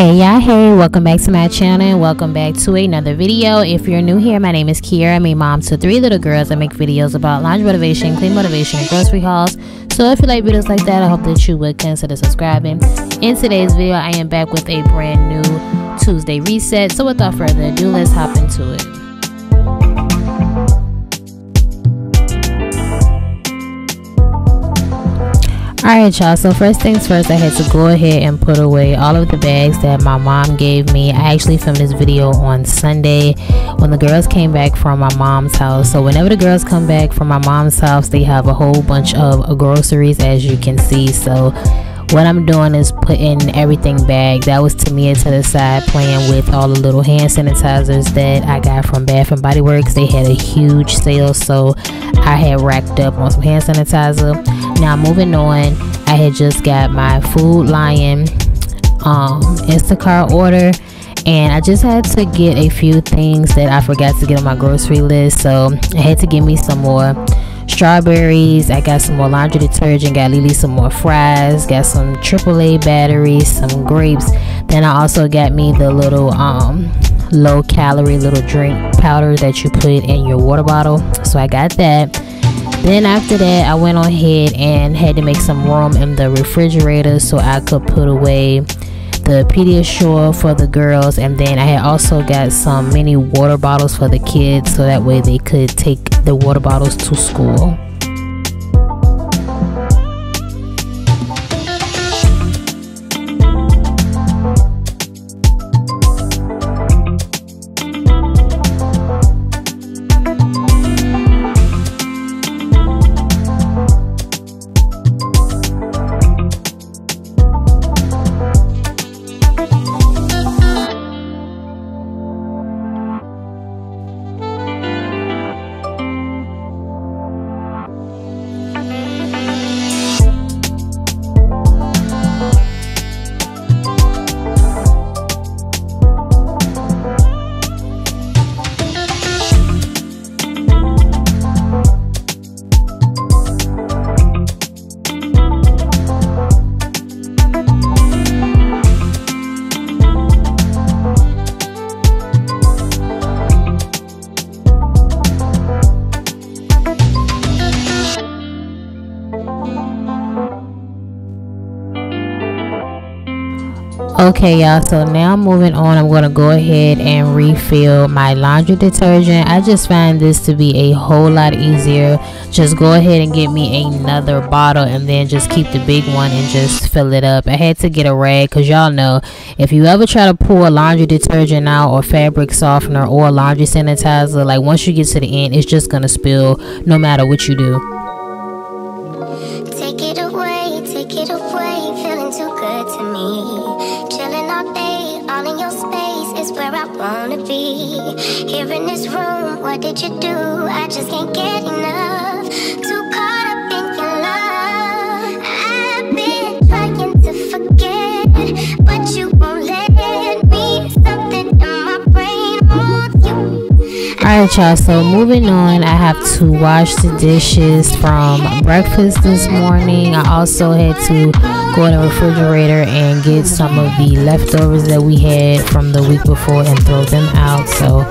hey y'all. Hey welcome back to my channel and welcome back to another video. If you're new here my name is Kiara. I'm a mom to three little girls i make videos about laundry motivation clean motivation and grocery hauls. So if you like videos like that i hope that you would consider subscribing. In today's video i am back with a brand new tuesday reset. So without further ado let's hop into it Alright y'all, so first things first I had to go ahead and put away all of the bags that my mom gave me. I actually filmed this video on Sunday when the girls came back from my mom's house. So whenever the girls come back from my mom's house, they have a whole bunch of groceries as you can see. So what I'm doing is putting everything back. That was Tamia to the side playing with all the little hand sanitizers that I got from Bath and Body Works. They had a huge sale, so I had racked up on some hand sanitizer. Now moving on, I had just got my Food Lion um, Instacart order and I just had to get a few things that I forgot to get on my grocery list so I had to give me some more strawberries i got some more laundry detergent got lily some more fries got some aaa batteries some grapes. Then i also got me the little um low calorie little drink powder that you put in your water bottle. So i got that. Then after that i went on ahead and had to make some room in the refrigerator so i could put away the Pediasure for the girls and then I had also got some mini water bottles for the kids so that way they could take the water bottles to school. Okay y'all so now moving on i'm going to go ahead and refill my laundry detergent. I just find this to be a whole lot easier. Just go ahead and get me another bottle and then just keep the big one and just fill it up. I had to get a rag because y'all know if you ever try to pour a laundry detergent out or fabric softener or laundry sanitizer like once you get to the end it's just gonna spill no matter what you do away feeling too good to me Chilling all day, all in your space is where I wanna be. Here in this room, what did you do? I just can't get enough. Too caught up in your love. I've been trying to forget, but you won't let me. Something in my brain you. Alright, y'all, so moving on, I have to wash the dishes from breakfast this morning. I also had to go in the refrigerator and get some of the leftovers that we had from the week before and throw them out. So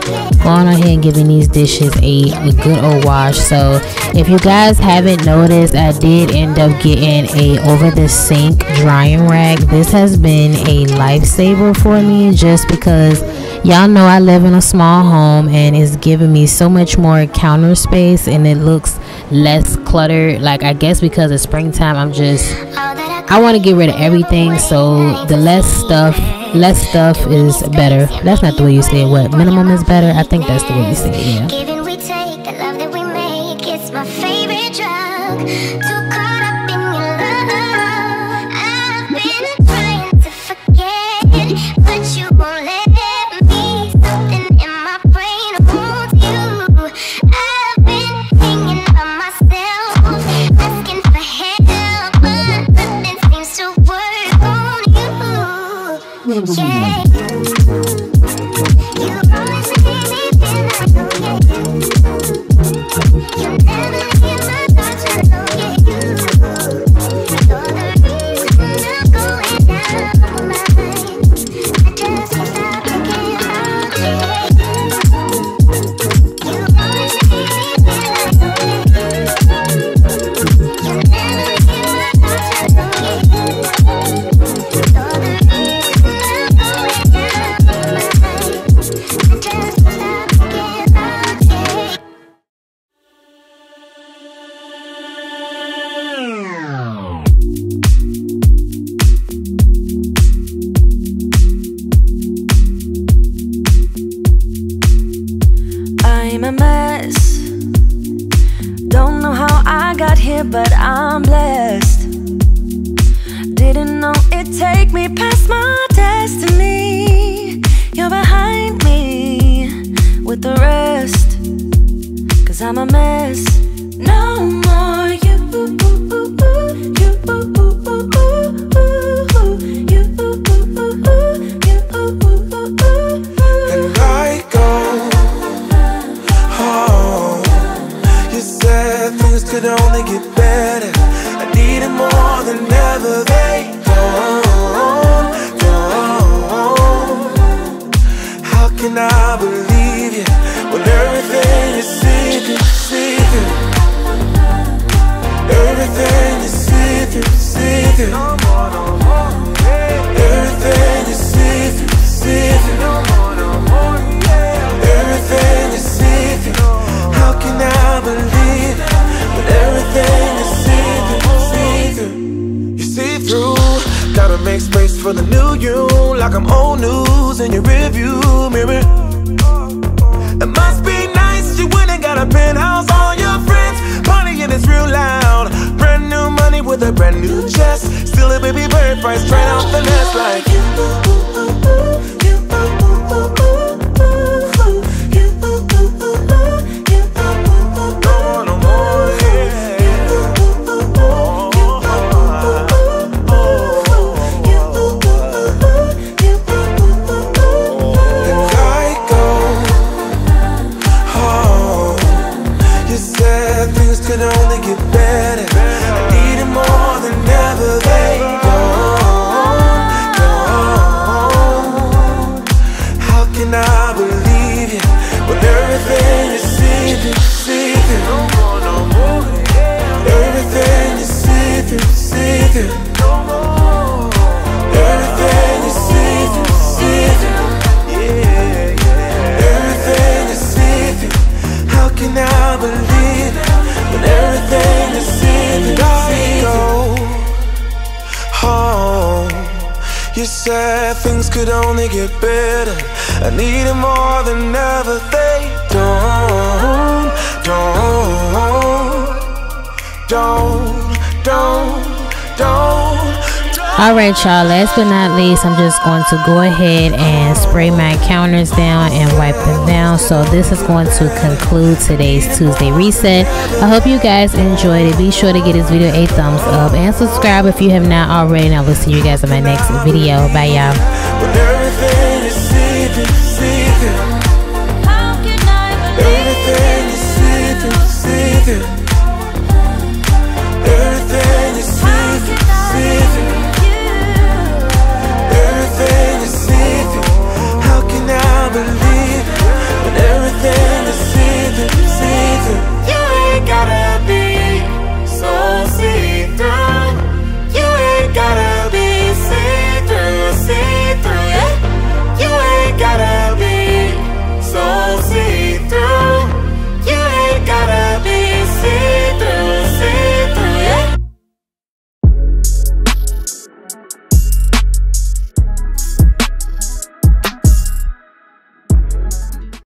going ahead and giving these dishes a, a good old wash. So if you guys haven't noticed i did end up getting a over the sink drying rack. This has been a lifesaver for me just because y'all know i live in a small home and it's giving me so much more counter space and it looks less cluttered. Like i guess because it's springtime i'm just I want to get rid of everything, so the less stuff, less stuff is better. That's not the way you say it. What minimum is better? I think that's the way you say it. Yeah. a mess. Don't know how I got here, but I'm blessed. Didn't know it'd take me past my destiny. You're behind me with the rest Cause I'm a mess. No more could only get better. I need it more than ever. They don't, don't. How can I believe you when everything is see-through, see-through? Everything is see-through, see-through. Gotta make space for the new you, like I'm old news in your review mirror. It must be nice you went and got a penthouse. All your friends partying is real loud. Brand new money with a brand new chest. Still a baby bird price straight off the nest like You said things could only get better. I need it more than ever. They don't, don't, don't, don't, don't. All right, y'all. Last but not least, I'm just going to go ahead and spray my counters down and wipe them down. So this is going to conclude today's Tuesday reset. I hope you guys enjoyed it. Be sure to give this video a thumbs up and subscribe if you have not already. And I will see you guys in my next video. Bye, y'all.